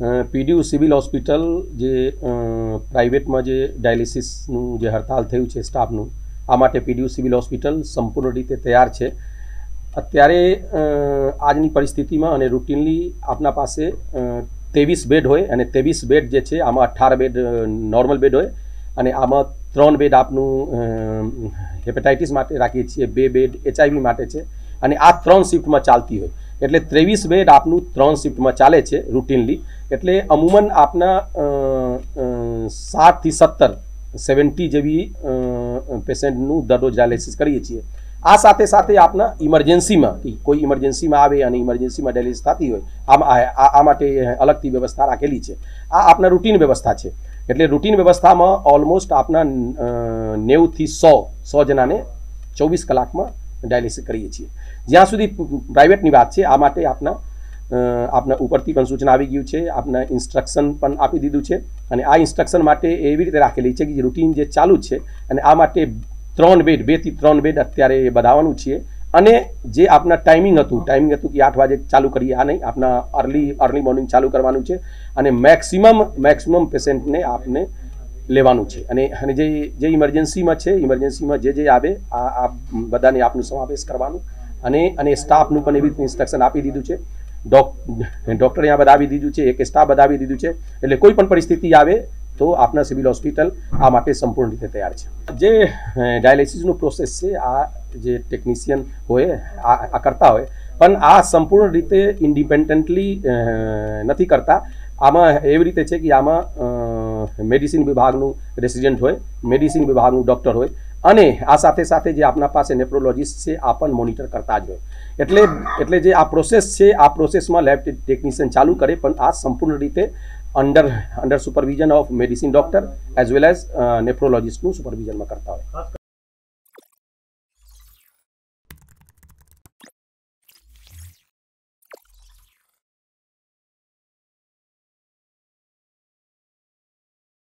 PDU civil hospital જે પ્રાઇવેટમાં જે ડાયાલિસિસનું જે હડતાલ થયું છે સ્ટાફનું, આ માટે પીડીયુ સિવિલ હોસ્પિટલ સંપૂર્ણ રીતે તૈયાર છે. અત્યારે આજની પરિસ્થિતિમાં અને રૂટીનલી આપના પાસે ત્રેવીસ બેડ હોય અને ત્રેવીસ બેડ જે છે, આમાં અઠાર બેડ નોર્મલ બેડ હોય અને આમાં ત્રણ બેડ આપનું હેપેટાઇટિસ માટે રાખીએ છીએ, બે બેડ એચઆઈવી માટે છે અને આ ત્રણ શિફ્ટમાં ચાલતી હોય. એટલે ત્રેવીસ બેડ આપનું ત્રણ શિફ્ટમાં ચાલે છે રૂટીનલી એટલે અમુમન આપના સાતથી સત્તર સેવન્ટી જેવી પેશન્ટનું દરરોજ ડાયાલિસિસ કરીએ છીએ. આ સાથે સાથે આપના ઇમરજન્સીમાં કોઈ ઇમરજન્સીમાં આવે અને ઇમરજન્સીમાં ડાયાલિસિસ થતી હોય આ- આ માટે અલગથી વ્યવસ્થા રાખેલી છે. આ આપના રૂટીન વ્યવસ્થા છે. એટલે રૂટીન વ્યવસ્થામાં ઓલમોસ્ટ આપના નેવુંથી સો સો જણાને ચોવીસ કલાકમાં ડાયાલિસિસ કરીએ છીએ. જ્યાં સુધી પ્રાઇવેટની વાત છે, આ માટે આપના આપના ઉપરથી પણ સૂચના આવી ગયું છે, આપના ઇન્સ્ટ્રક્શન પણ આપી દીધું છે અને આ ઇન્સ્ટ્રક્શન માટે એવી રીતે રાખેલી છે કે રૂટીન જે ચાલુ છે અને આ માટે ત્રણ બેડ બેથી ત્રણ બેડ અત્યારે બધાવાનું છીએ અને જે આપના ટાઈમિંગ હતું ટાઈમિંગ હતું કે આઠ વાગે ચાલુ કરીએ, આ નહીં, આપના અર્લી અર્લી મોર્નિંગ ચાલુ કરવાનું છે અને મેક્સિમમ મેક્સિમમ પેશન્ટને આપને લેવાનું છે અને અને જે જે ઇમરજન્સીમાં છે, ઇમરજન્સીમાં જે જે આવે આ બધાને આપનું સમાવેશ કરવાનું અને અને સ્ટાફનું પણ એવી ઇન્સ્ટ્રક્શન આપી દીધું છે. ડોક ડૉક્ટર અહીંયા બતાવી દીધું છે, એક સ્ટાફ બતાવી દીધું છે. એટલે કોઈ પણ પરિસ્થિતિ આવે તો આપના સિવિલ હોસ્પિટલ આ માટે સંપૂર્ણ રીતે તૈયાર છે. જે ડાયાલિસિસનું પ્રોસેસ છે, આ જે ટેકનિશિયન હોય, આ આ કરતા હોય, પણ આ સંપૂર્ણ રીતે ઇન્ડિપેન્ડન્ટલી નથી કરતા. આમાં એવી રીતે છે કે આમાં મેડિસિન વિભાગનું રેસિડેન્ટ હોય મેડિસિન વિભાગનું ડૉક્ટર હોય અને આ સાથે સાથે જે આપના પાસે નેપ્રોલોજીસ્ટ છે, આ પણ મોનિટર કરતા જ હોય. એટલે એટલે જે આ પ્રોસેસ છે, આ પ્રોસેસમાં લેબ ટેકનિશિયન ચાલુ કરે, પણ આ સંપૂર્ણ રીતે under under supervision of medicine doctor as well as નેપ્રોલોજીસ્ટનું સુપરવિઝનમાં કરતા હોય.